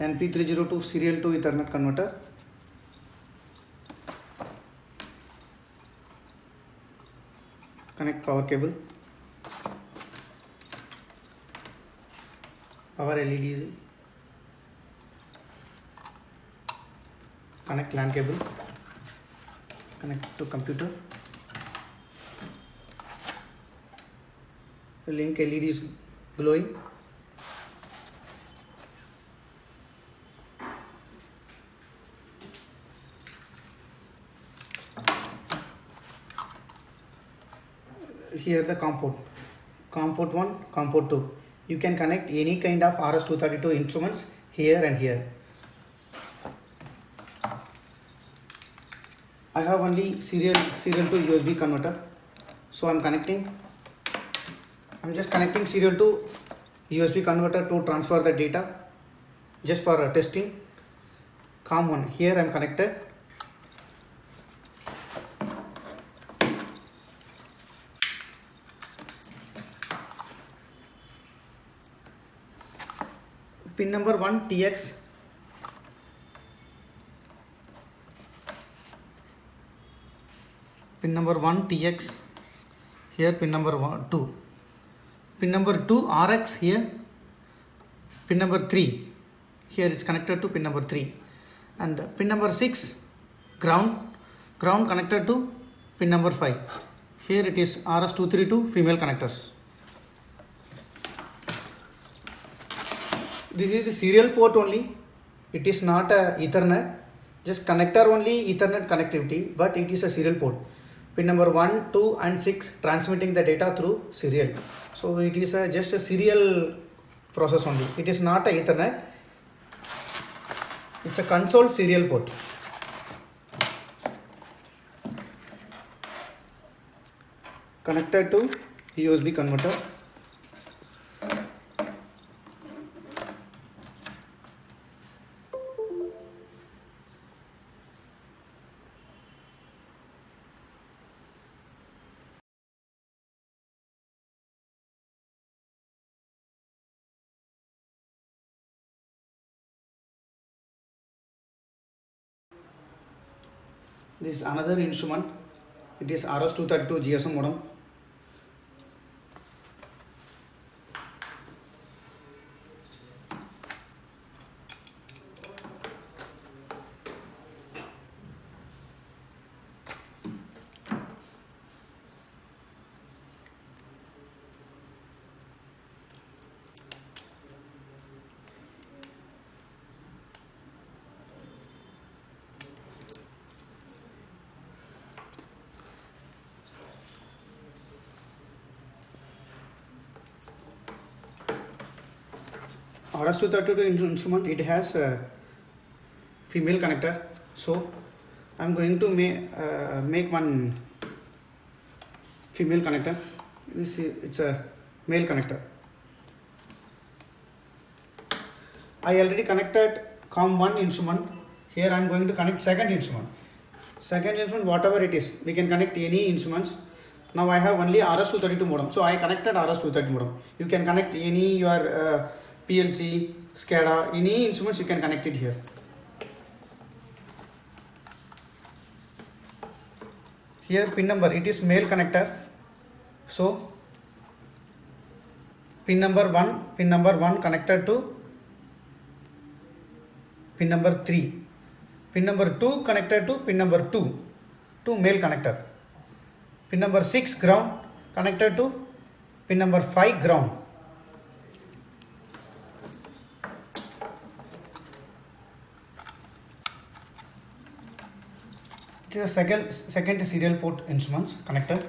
NP302 serial to Ethernet converter. Connect power cable. Power LEDs. Connect LAN cable. Connect to computer. Link LEDs glowing. Here the COM port COM port 1 COM port 2 you can connect any kind of RS232 instruments here and here. I have only serial serial to USB converter. So I'm connecting. I'm just connecting serial to USB converter to transfer the data just for testing. COM 1 here I'm connected pin number 1 tx pin number 1 tx here pin number 1 2 pin number 2 rx here. Pin number 3 here it's connected to pin number 3 and pin number 6 ground. Ground connected to pin number 5 here it is rs232 female connectors this is the serial port only. It is not a ethernet. Just connector only ethernet connectivity but it is a serial port. Pin number 1 2 and 6 transmitting the data through serial. So it is a, just a serial process only. It is not a ethernet. It's a console serial port. Connected to usb converter This is another instrument. It is RS232 GSM modem. RS232 instrument it has a female connector. So I'm going to make uh, make one female connector. This is it's a male connector. I already connected COM1 instrument. Here I'm going to connect second instrument. Second instrument whatever it is we can connect any instruments. Now I have only RS232 modem. So I connected RS232 modem. You can connect any your uh, PLC, SCADA, any instruments you can connect it here. Here pin number, it is male connector. So pin number 1, pin number 1 connected to pin number 3. Pin number 2 connected to pin number 2, to male connector. Pin number 6 ground connected to pin number 5 ground. It is a second, second serial port instruments connector.